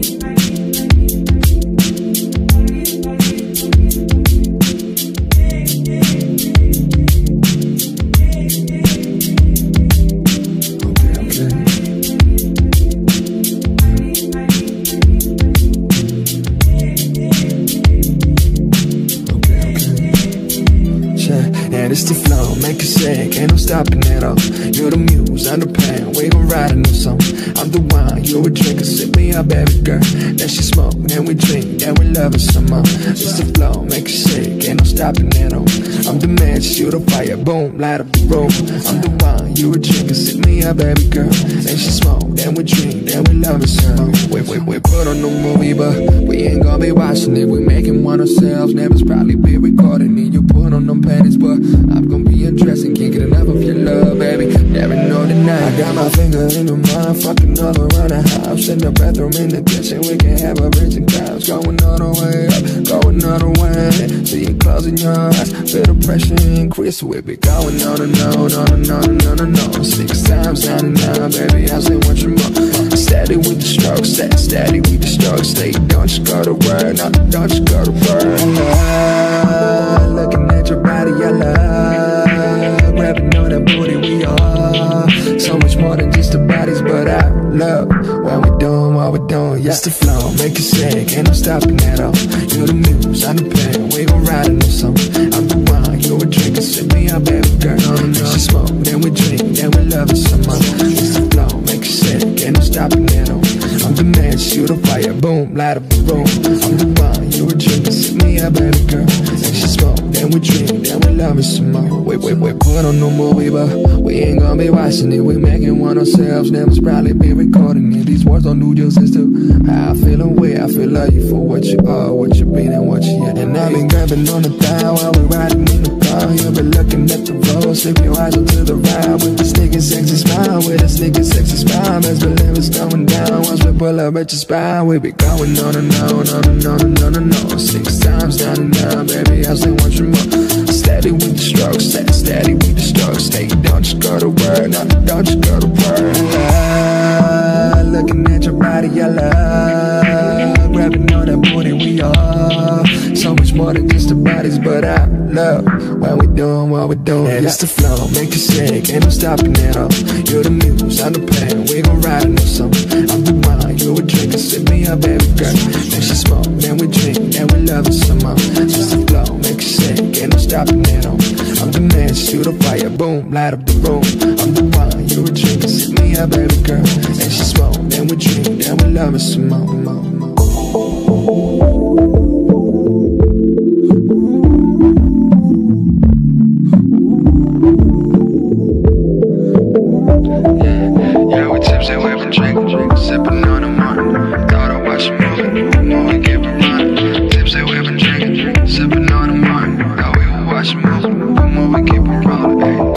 Bye. It's the flow, make it sick, ain't no stopping it all. You're the muse, I'm the pen, we gon' write a new song. I'm the wine, you're a drinker, sip me up, baby girl. Then she smoke, then we drink, then we love it some more. It's the flow, make it sick, ain't no stopping it all. I'm the match, you the fire, boom, light up the room. I'm the wine, you a drinker, sip me up, baby girl. Then she smoke, then we drink, then we love it some more. We, we, put on the movie, but we ain't gonna be watching it. We making one ourselves, neighbors probably be recording it. You put on them panties, but I'm gonna be undressing, can't get enough of your love, baby. Never know the night. I got my finger in the mind, fucking all around the house. In the bathroom, in the kitchen, we can have a virgin couch. Going all the way up, going all the way. See you closing your eyes, feel the pressure increase. We be going on and on, on and on and on and on. Six times down and down, baby, I say what you more. Steady with the strokes, steady, steady with the strokes. Stay, don't you go to work, no, don't you go to work. Love, looking at your body, I love. Grabbing on that booty, we are. So much more than just the bodies, but I love What we doing, what we doing, It's the flow, make it sick, ain't no stopping at all. You're the muse, I'm the pen, we gon' ride in the song I'm the wine, you're a drinker, the match, you the fire, boom, light up the room I'm the one, you a drinker, sip me up, baby girl Then she smoke, then we drink, then we love it some more. Wait, wait, wait, put on no movie, but we ain't gonna be watching it. We making one ourselves, neighbors probably be recording it. These words don't do justice to how I feel and way I feel love you for what you are, what you been, and what you are. And I've been grabbing on the thigh while we riding in the car. You've been looking at the road, slip your eyes onto the ride with this nigga sexy smile, with this nigga sexy smile. Best believe it's going down pull up at your spine. We be going on and on, on and on and on and on. Six times down and down, baby, I say want you more. Steady with the strokes, steady, steady with the strokes. Stay, don't you go to work, no, don't you go to work. Love, looking at your body, I love. Grabbing on that booty, we are. So much more than just the bodies, but I love what we doing, what we doing. And it's the flow, make it sick, ain't no stopping it all. You're the muse, I'm the pen, we gon' ride in the song. I'm the up, baby girl. Then she smoke, then we drink, then we love it some more. Just the flow, make it sick, ain't no stopping it all. I'm the man, shoot a fire, boom, light up the room. I'm the one, you a drinker, sip me up, baby girl. Then she smoke, then we drink, then we love it some more. Christmas. Come over, keep it rolling, ayy.